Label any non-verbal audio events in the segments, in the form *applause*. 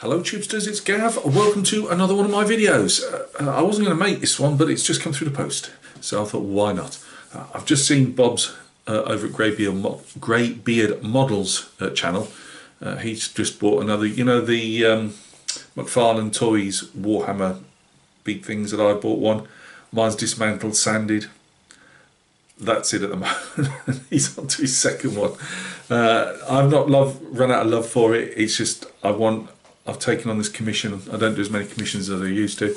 Hello Tubesters, it's Gav. Welcome to another one of my videos. Uh, I wasn't going to make this one, but it's just come through the post. So I thought, why not? Uh, I've just seen Bob's uh, over at Greybeard, Mo Greybeard Models uh, channel. Uh, he's just bought another, you know, the um, McFarlane Toys Warhammer big things that I bought one. Mine's dismantled, sanded. That's it at the moment. *laughs* he's on to his second one. Uh, I've not love run out of love for it. It's just I want I've taken on this commission. I don't do as many commissions as I used to,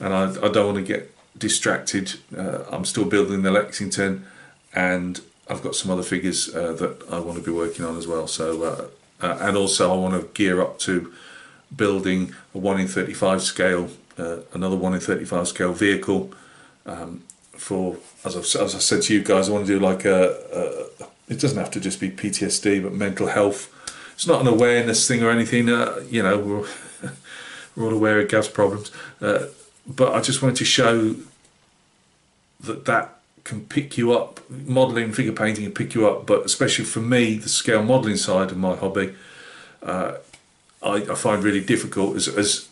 and I, I don't want to get distracted. Uh, I'm still building the Lexington, and I've got some other figures uh, that I want to be working on as well. So, uh, uh and also I want to gear up to building a one in 35 scale, uh, another one in 35 scale vehicle. Um, for as I've as I said to you guys, I want to do like a, a it doesn't have to just be PTSD, but mental health it's not an awareness thing or anything. Uh, you know, we're, *laughs* we're all aware of Gav's problems, uh, but I just wanted to show that that can pick you up. Modelling, figure painting can pick you up, but especially for me, the scale modelling side of my hobby, uh, I, I, find really difficult. As as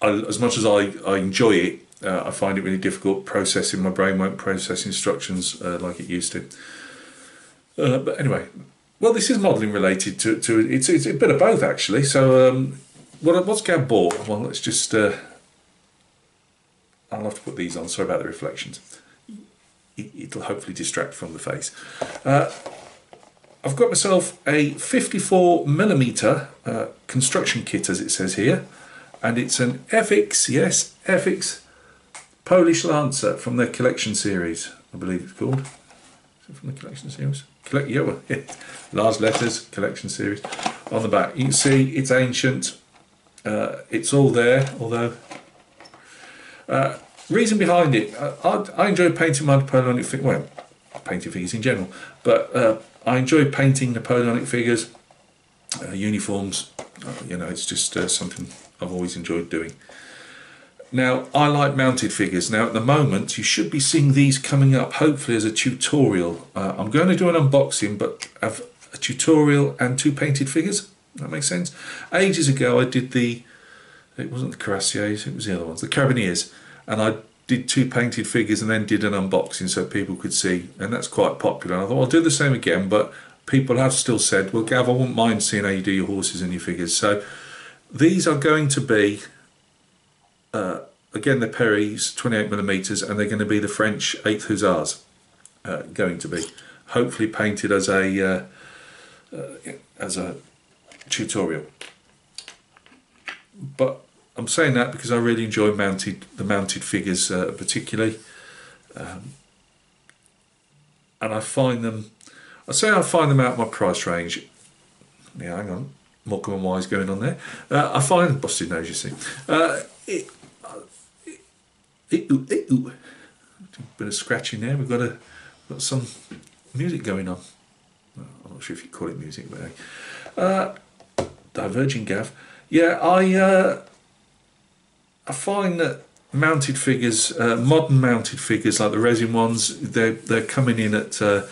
I, as much as I, I enjoy it, uh, I find it really difficult processing. My brain won't process instructions uh, like it used to. Uh, but anyway, well, this is modelling related to, to it's, it's a bit of both actually. So, um, what, what's Gav bought? Well, let's just. Uh, I'll have to put these on. Sorry about the reflections. It, will hopefully distract from the face. Uh, I've got myself a 54 millimeter uh, construction kit, as it says here, and it's an Airfix, yes, Airfix Polish Lancer from their collection series, I believe it's called. From the collection series. Collect, well, *laughs* yeah. large letters, collection series. On the back, you can see it's ancient. Uh, it's all there, although. Uh, reason behind it, uh, I, I, enjoy painting my Napoleonic figures, well, painting figures in general, but uh, I enjoy painting Napoleonic figures, uh, uniforms. Uh, you know, it's just something I've always enjoyed doing. Now, I like mounted figures. Now, at the moment, you should be seeing these coming up, hopefully, as a tutorial. Uh, I'm going to do an unboxing, but have a tutorial and two painted figures. That makes sense. Ages ago, I did the, it wasn't the Cuirassiers, it was the other ones, the Carabiniers. And I did two painted figures and then did an unboxing so people could see. And that's quite popular. And I thought, I'll do the same again, but people have still said, well, Gav, I wouldn't mind seeing how you do your horses and your figures. So these are going to be uh, again, the Perry's 28 millimeters, and they're going to be the French 8th Hussars. Uh, going to be hopefully painted as a uh, uh, as a tutorial. But I'm saying that because I really enjoy mounted the mounted figures particularly, um, and I find them. I say I find them out my price range. Yeah, hang on, Morecambe and Wise going on there. Uh, I find busted nose, you see. Uh, it, Ooh. Bit of scratching there. We've got a got some music going on. I'm not sure if you call it music, but uh, diverging gav. Yeah, I uh, I find that mounted figures, uh, modern mounted figures like the resin ones, they're they're coming in at uh,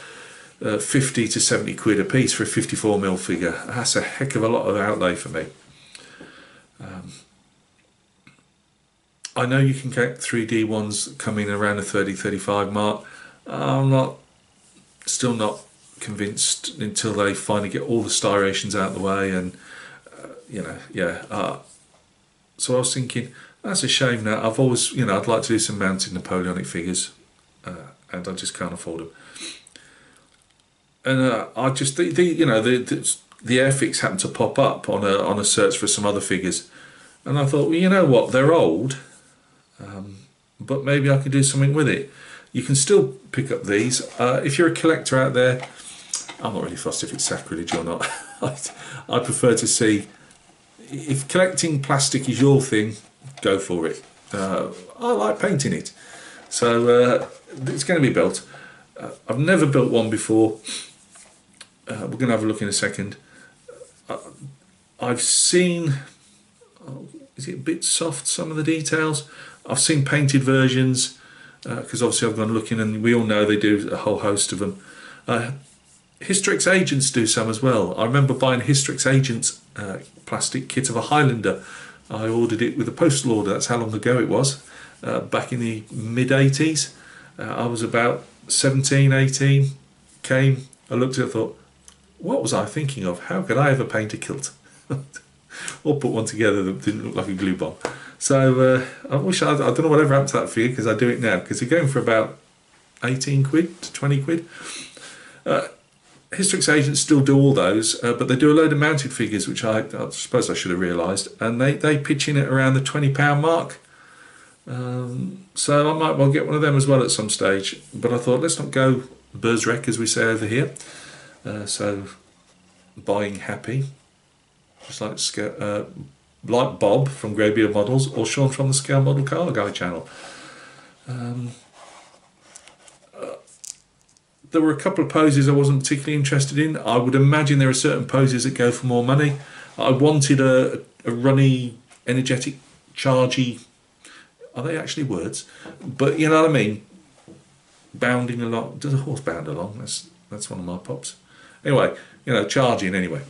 uh, 50 to 70 quid a piece for a 54 mil figure. That's a heck of a lot of outlay for me. I know you can get 3D ones coming around the 30 35 mark. I'm not still not convinced until they finally get all the striations out of the way and uh, you know yeah uh, so I was thinking that's a shame now. I've always you know I'd like to do some mounted Napoleonic figures uh, and I just can't afford them and uh, I just the, the you know the, the the Airfix happened to pop up on a on a search for some other figures. And I thought well you know what? They're old um, but maybe I could do something with it. You can still pick up these. Uh, if you're a collector out there, I'm not really fussed if it's sacrilege or not. *laughs* I, I prefer to see, if collecting plastic is your thing, go for it. Uh, I like painting it. So uh, it's going to be built. Uh, I've never built one before. Uh, we're going to have a look in a second. Uh, I've seen, oh, is it a bit soft, some of the details? I've seen painted versions because uh, obviously I've gone looking and we all know they do a whole host of them. Uh, Historex Agents do some as well. I remember buying Historex Agents uh, plastic kit of a Highlander. I ordered it with a postal order. That's how long ago it was. Uh, back in the mid 80s. Uh, I was about 17, 18. Came, I looked at it, thought, what was I thinking of? How could I ever paint a kilt? *laughs* or put one together that didn't look like a glue bomb. So uh, I wish I, I don't know whatever happened to that figure because I do it now because they're going for about 18 quid to 20 quid. Uh, agents still do all those, uh, but they do a load of mounted figures, which I, I suppose I should have realised, and they, they pitch in at around the £20 mark. Um, so I might well get one of them as well at some stage, but I thought let's not go berserk as we say over here. Uh, so buying happy, just like uh, like Bob from Greybeard Models or Sean from the Scale Model Car Guy channel. Um, there were a couple of poses I wasn't particularly interested in. I would imagine there are certain poses that go for more money. I wanted a, a runny, energetic, chargy. Are they actually words? But you know what I mean. Bounding along. Does a horse bound along? That's that's one of my pops. Anyway, you know, charging anyway,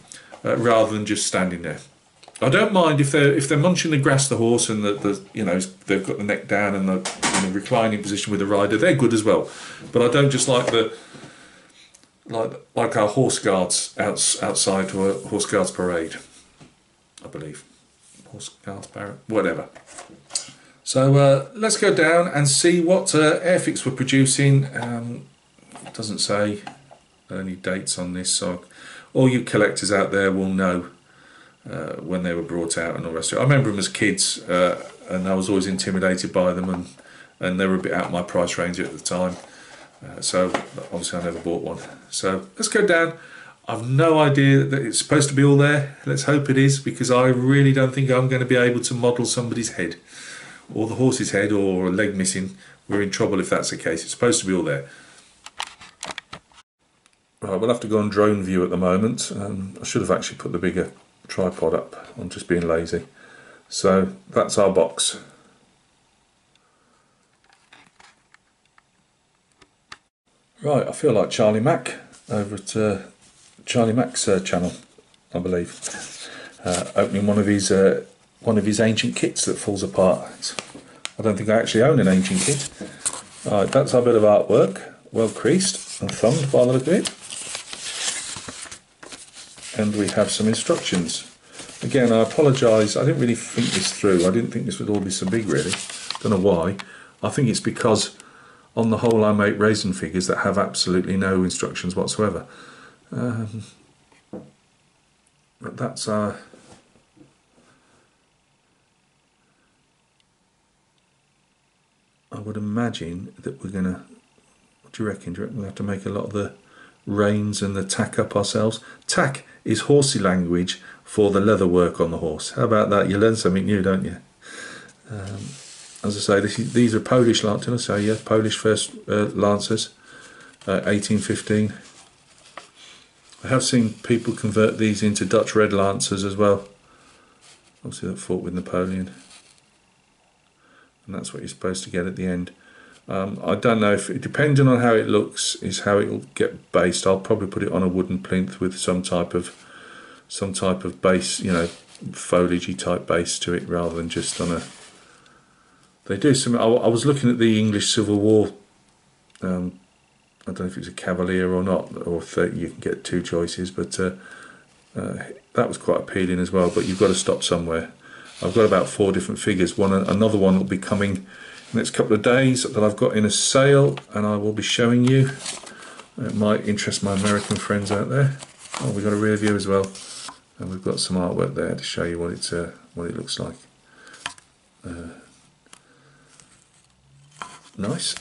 uh, rather than just standing there. I don't mind if they're if they're munching the grass, the horse, and the, the you know they've got the neck down and the in a reclining position with the rider. They're good as well, but I don't just like the like like our horse guards out, outside to a horse guards parade. I believe horse guards parade, whatever. So uh, let's go down and see what uh, Airfix were producing. Um, it doesn't say any dates on this, so all you collectors out there will know uh, when they were brought out and all the rest of it. I remember them as kids, uh, and I was always intimidated by them, and and they were a bit out of my price range at the time. Uh, so obviously I never bought one. So let's go down. I've no idea that it's supposed to be all there. Let's hope it is because I really don't think I'm going to be able to model somebody's head or the horse's head or a leg missing. We're in trouble if that's the case. It's supposed to be all there. Right, we'll have to go on drone view at the moment. Um, I should have actually put the bigger tripod up. I'm just being lazy. So that's our box. Right, I feel like Charlie Mack over at uh, Charlie Mack's uh, channel, I believe, uh, opening one of his uh, one of his ancient kits that falls apart. I don't think I actually own an ancient kit. Right, that's our bit of artwork, well creased and thumbed by the look of it. And we have some instructions. Again, I apologise, I didn't really think this through. I didn't think this would all be so big really. Don't know why. I think it's because on the whole I make resin figures that have absolutely no instructions whatsoever. Um, but that's our I would imagine that we're going to, what do you reckon? Do you reckon we have to make a lot of the reins and the tack up ourselves? Tack is horsey language for the leather work on the horse. How about that? You learn something new, don't you? Um, as I say, is, these are Polish lancers, so yeah, Polish first uh, lancers, uh, 1815. I have seen people convert these into Dutch red lancers as well. Obviously that fought with Napoleon. And that's what you're supposed to get at the end. Um, I don't know if, it depending on how it looks, is how it will get based. I'll probably put it on a wooden plinth with some type of, some type of base, you know, foliagey type base to it rather than just on a they do some. I, I was looking at the English Civil War. Um, I don't know if it's a Cavalier or not, or if you can get two choices, but uh, uh, that was quite appealing as well. But you've got to stop somewhere. I've got about four different figures. One, another one will be coming next couple of days that I've got in a sale, and I will be showing you. It might interest my American friends out there. Oh, we've got a rear view as well, and we've got some artwork there to show you what it's uh, what it looks like. Uh, Nice.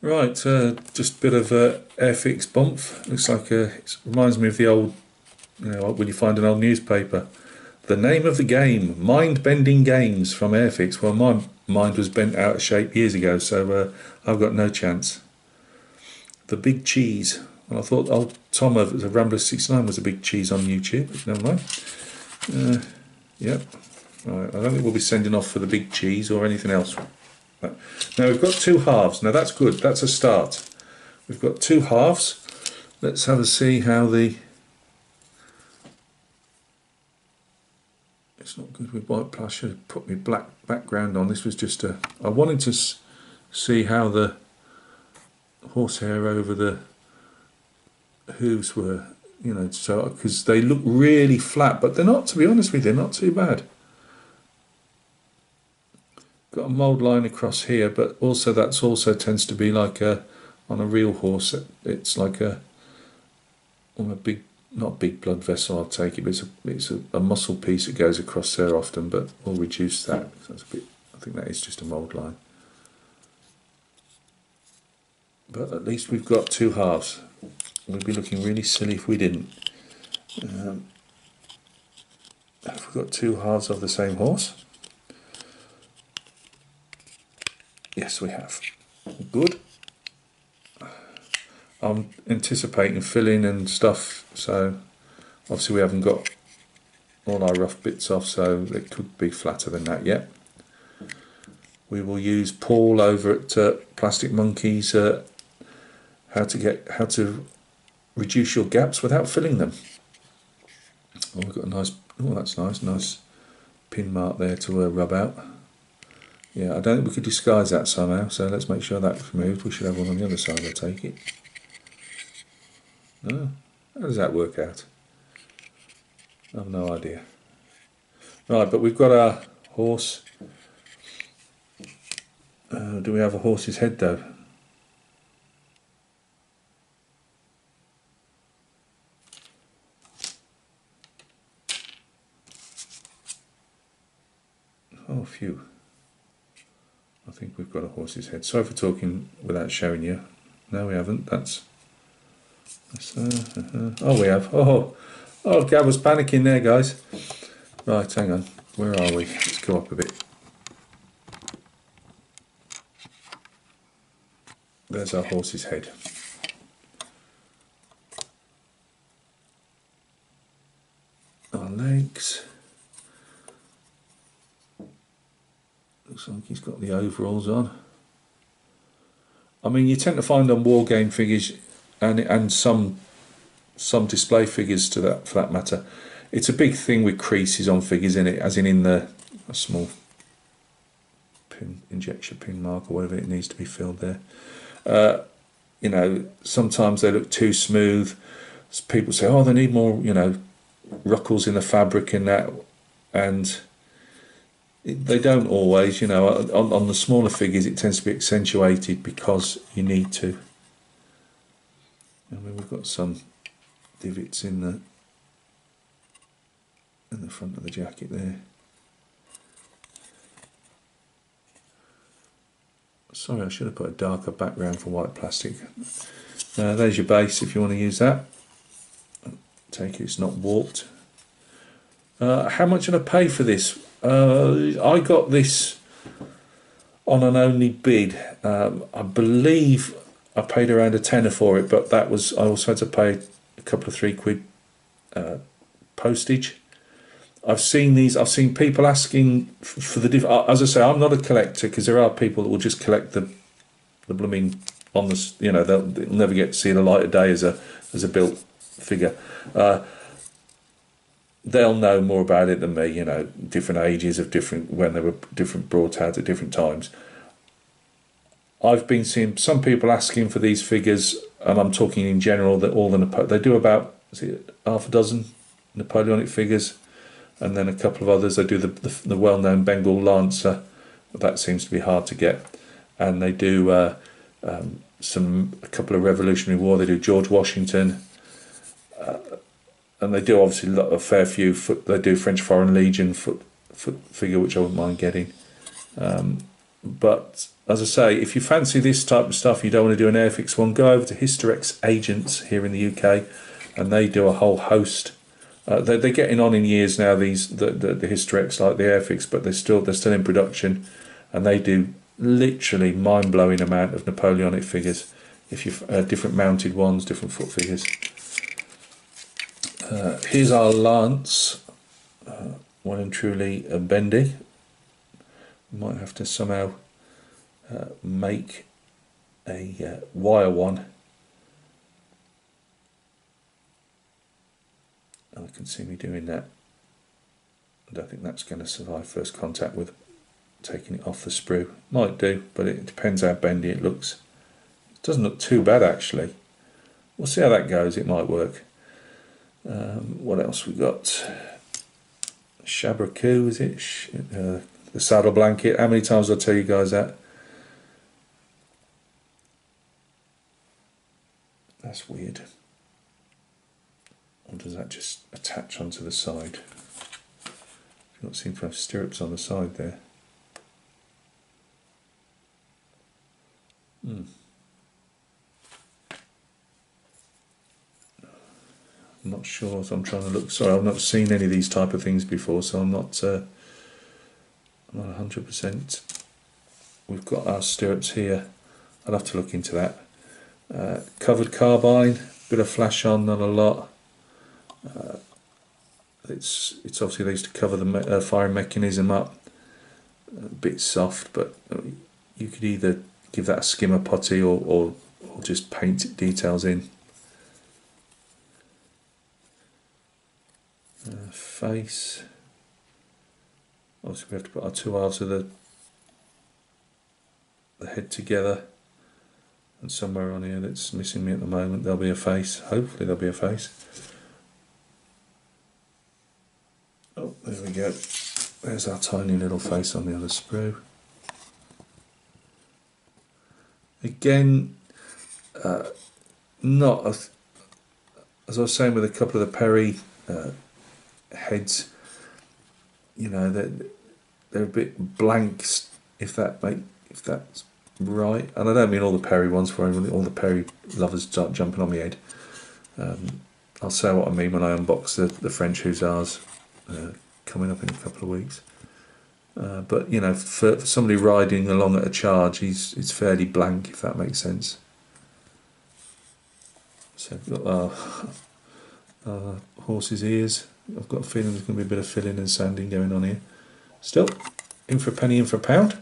Right, uh, just a bit of uh, Airfix bump. Looks like uh, it reminds me of the old, you know, when you find an old newspaper. The name of the game, Mind Bending Games from Airfix. Well, my mind was bent out of shape years ago, so uh, I've got no chance. The Big Cheese. Well, I thought old Tom of the Rambler 69 was a big cheese on YouTube, never mind. Uh, Yep. Right, I don't think we'll be sending off for the big cheese or anything else. Now we've got two halves. Now that's good. That's a start. We've got two halves. Let's have a see how the. It's not good with white plus. Should have put my black background on. This was just a. I wanted to see how the horsehair over the hooves were, you know, so because they look really flat, but they're not. To be honest with you, they're not too bad got a mould line across here, but also that's also tends to be like a on a real horse. It's like a on a big not a big blood vessel. I'll take it, but it's a it's a, a muscle piece that goes across there often, but we'll reduce that. That's a bit. I think that is just a mould line. But at least we've got two halves. We'd be looking really silly if we didn't. Um, have we got two halves of the same horse? Yes, we have. Good. I'm anticipating filling and stuff, so obviously we haven't got all our rough bits off, so it could be flatter than that yet. We will use Paul over at uh, Plastic Monkeys uh, how to get how to reduce your gaps without filling them. Oh, we've got a nice. Oh, that's nice. Nice pin mark there to uh, rub out. Yeah, I don't think we could disguise that somehow, so let's make sure that's removed. We should have one on the other side, I take it. No? How does that work out? I have no idea. Right, but we've got our horse. Uh, do we have a horse's head though? Oh, phew. I think we've got a horse's head. Sorry for talking without showing you. No, we haven't. That's. Oh, we have. Oh, oh, Gav was panicking there, guys. Right, hang on. Where are we? Let's go up a bit. There's our horse's head. Our legs. Looks like he's got the overalls on. I mean, you tend to find on war game figures and and some some display figures to that for that matter. It's a big thing with creases on figures in it, as in in the small pin injection pin mark or whatever it needs to be filled there. Uh, you know, sometimes they look too smooth. People say, "Oh, they need more," you know, ruckles in the fabric and that, and they don't always, you know, on, on the smaller figures it tends to be accentuated because you need to. I mean, we've got some divots in the in the front of the jacket there. Sorry, I should have put a darker background for white plastic. Uh, there's your base if you want to use that. Take it, it's not warped. Uh, how much did I pay for this? Uh, I got this on an only bid. Um, I believe I paid around a tenner for it, but that was I also had to pay a couple of three quid uh, postage. I've seen these. I've seen people asking for the. Diff- uh, as I say, I'm not a collector because there are people that will just collect the, the blooming on the. You know, they'll, they'll never get to see the light of day as a as a built figure. Uh, they'll know more about it than me. You know, different ages of different when they were different brought out at different times. I've been seeing some people asking for these figures, and I'm talking in general that all the Napo- they do about it, half a dozen Napoleonic figures, and then a couple of others. They do the the, the well-known Bengal Lancer, that seems to be hard to get, and they do uh, um, some a couple of Revolutionary War. They do George Washington. Uh, and they do obviously a fair few. Foot, they do French Foreign Legion foot, foot figure, which I wouldn't mind getting. Um, but as I say, if you fancy this type of stuff, you don't want to do an Airfix one, go over to Historex Agents here in the UK, and they do a whole host. Uh, they're, they're getting on in years now. These the the, the Historex like the Airfix, but they're still they're still in production, and they do literally mind blowing amount of Napoleonic figures. If you uh, different mounted ones, different foot figures. Uh, here's our lance, uh, one and truly a bendy. Might have to somehow uh, make a uh, wire one. And I can see me doing that. And I don't think that's going to survive first contact with taking it off the sprue. Might do, but it depends how bendy it looks. It doesn't look too bad actually. We'll see how that goes, it might work. Um, what else we got? Shabraque, is it? Uh, the saddle blanket. How many times I tell you guys that? That's weird. Or does that just attach onto the side? You don't seem to have stirrups on the side there. Hmm. I'm not sure. I'm trying to look. Sorry, I've not seen any of these type of things before, so I'm not. Uh, I'm not 100. percent We've got our stirrups here. I'll have to look into that. Uh, covered carbine, bit of flash on, not a lot. Uh, it's it's obviously they used to cover the me uh, firing mechanism up. A bit soft, but you could either give that a skimmer putty or, or, or just paint details in. Uh, face. Obviously, we have to put our two halves of the the head together. And somewhere on here that's missing me at the moment, there'll be a face. Hopefully, there'll be a face. Oh, there we go. There's our tiny little face on the other sprue. Again, uh, not as, as I was saying with a couple of the Perry uh, heads, you know, they're, they're a bit blank, if that make, if that's right. And I don't mean all the Perry ones for all the Perry lovers start jumping on me head. Um, I'll say what I mean when I unbox the, the French Hussars uh, coming up in a couple of weeks. Uh, but you know, for, for, somebody riding along at a charge, he's it's fairly blank, if that makes sense. So I've got our, our *laughs* horse's ears. I've got a feeling there's going to be a bit of filling and sanding going on here. Still, in for a penny, in for a pound.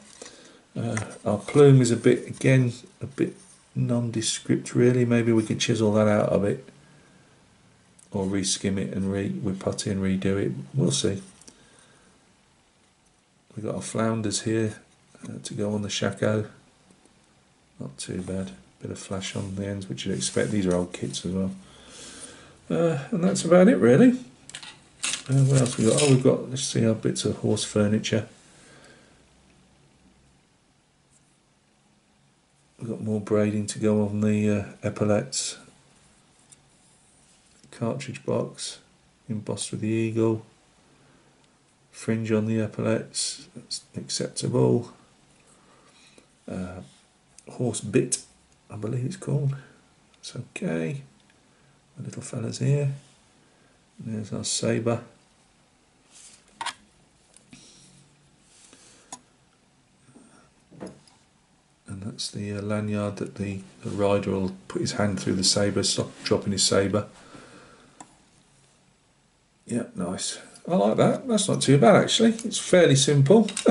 Uh, our plume is a bit, again, a bit nondescript really. Maybe we can chisel that out a bit. Or reskim it and re with putty and redo it. We'll see. We've got our flounders here uh, to go on the shako. Not too bad. Bit of flash on the ends, which you'd expect. These are old kits as well. Uh, and that's about it really. Uh, what else we got? Oh, we've got, let's see our bits of horse furniture. Got more braiding to go on the uh, epaulets. Cartridge box embossed with the eagle. Fringe on the epaulets, that's acceptable. Uh, horse bit, I believe it's called. It's okay. the little fella's here. There's our sabre. and the uh, lanyard that the, the, rider will put his hand through the sabre, stop dropping his sabre. Yeah, nice. I like that. That's not too bad actually. It's fairly simple. *laughs*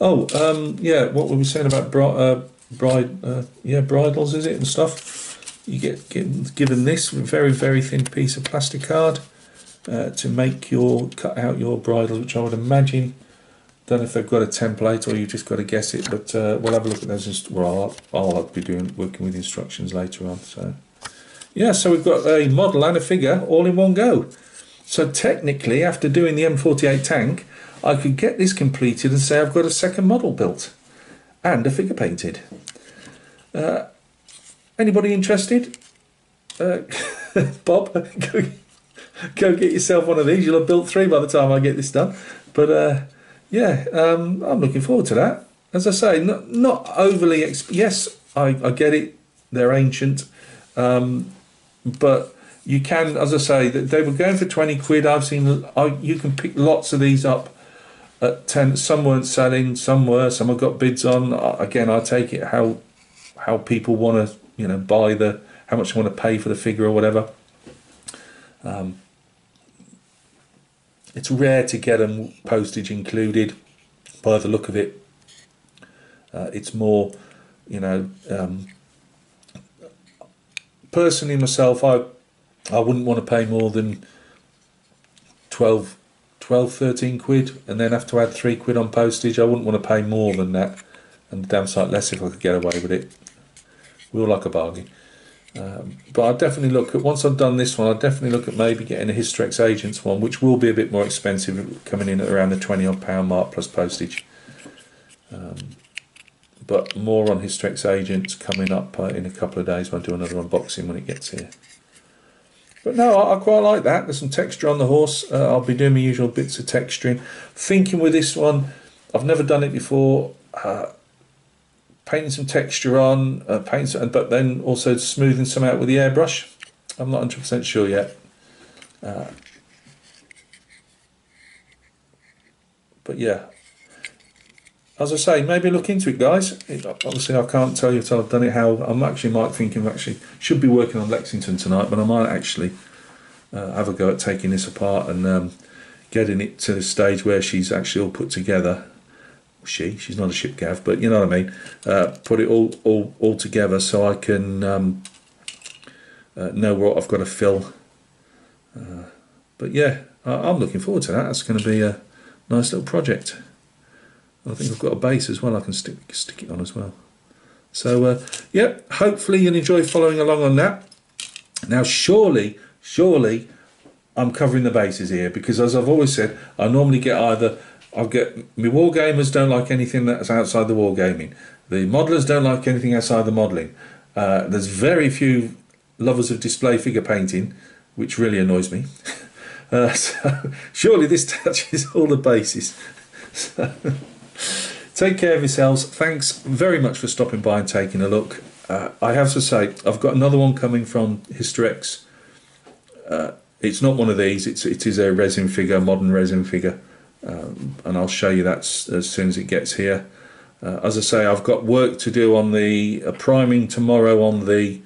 oh, um, yeah. What were we saying about bri uh, bride? Uh, yeah, bridles is it and stuff. You get, get given this very very thin piece of plastic card uh, to make your cut out your bridles, which I would imagine don't know if they've got a template or you've just got to guess it, but uh, we'll have a look at those. Well, I'll, I'll be doing working with instructions later on. So, yeah, so we've got a model and a figure all in one go. So technically, after doing the M48 tank, I could get this completed and say I've got a second model built and a figure painted. Uh, anybody interested? Uh, *laughs* Bob, *laughs* go, go get yourself one of these. You'll have built three by the time I get this done. But uh, yeah, um, I'm looking forward to that. As I say, not, not overly. Exp- yes, I, I get it. They're ancient, um, but you can, as I say, that they were going for twenty quid. I've seen. I, you can pick lots of these up at ten. Some weren't selling. Some were. Some have got bids on. Again, I take it how how people want to you know buy the how much they want to pay for the figure or whatever. Um, it's rare to get them postage included by the look of it. Uh, it's more, you know, um, personally myself, I I wouldn't want to pay more than 12, 12, 13 quid and then have to add three quid on postage. I wouldn't want to pay more than that and damn sight less if I could get away with it. We all like a bargain. Um, but I'd definitely look at, once I've done this one, I'd definitely look at maybe getting a Historex Agents one, which will be a bit more expensive, coming in at around the 20 odd pound mark plus postage. Um, but more on Historex Agents coming up uh, in a couple of days. I'll do another unboxing when it gets here. But no, I, I quite like that. There's some texture on the horse. Uh, I'll be doing my usual bits of texturing. Thinking with this one, I've never done it before. Uh, painting some texture on, uh, paint but then also smoothing some out with the airbrush. I'm not 100% sure yet. Uh, but yeah, as I say, maybe look into it, guys. It, obviously, I can't tell you until I've done it how. I'm actually might thinking actually should be working on Lexington tonight, but I might actually uh, have a go at taking this apart and um, getting it to the stage where she's actually all put together. She, she's not a ship gav, but you know what I mean. Uh, put it all, all, all together so I can um, uh, know what I've got to fill. Uh, but yeah, I, I'm looking forward to that. That's going to be a nice little project. I think I've got a base as well I can stick stick it on as well. So uh, yeah, hopefully you'll enjoy following along on that. Now surely, surely I'm covering the bases here because as I've always said, I normally get either I'll get my war gamers don't like anything that's outside the war gaming. The modelers don't like anything outside the modelling. Uh, there's very few lovers of display figure painting, which really annoys me. *laughs* Uh, so surely this touches all the bases. So, *laughs* Take care of yourselves. Thanks very much for stopping by and taking a look. Uh, I have to say, I've got another one coming from Historex. Uh, it's not one of these. It's it is a resin figure, modern resin figure, um, and I'll show you that as soon as it gets here. Uh, as I say, I've got work to do on the uh, priming tomorrow on the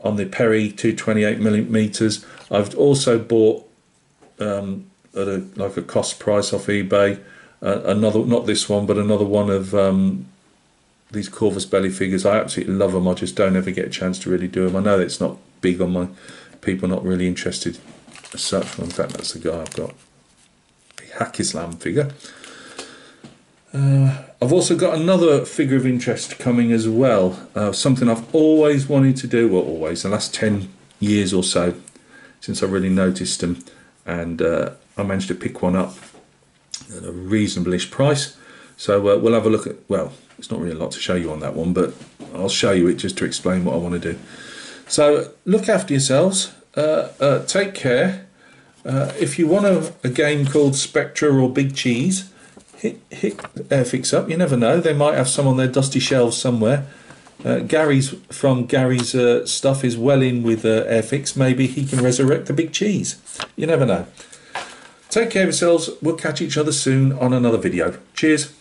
on the Perry 228 millimeters. I've also bought um, at a like a cost price off eBay uh, another, not this one, but another one of um, these Corvus Belli figures. I absolutely love them. I just don't ever get a chance to really do them. I know it's not big on my people, not really interested as such. In fact, that's the guy I've got. The Haqqislam figure. Uh, I've also got another figure of interest coming as well. Uh, something I've always wanted to do, well, always, the last 10 years or so, since I really noticed them. And uh, I managed to pick one up at a reasonableish price. So uh, we'll have a look at, well, it's not really a lot to show you on that one, but I'll show you it just to explain what I want to do. So look after yourselves, uh, uh, take care. Uh, if you want a, a, game called Spectra or Big Cheese, hit, hit Airfix up, you never know, they might have some on their dusty shelves somewhere. Uh, Gary's from Gary's uh, stuff is well in with Airfix, maybe he can resurrect the Big Cheese. You never know. Take care of yourselves. We'll catch each other soon on another video. Cheers.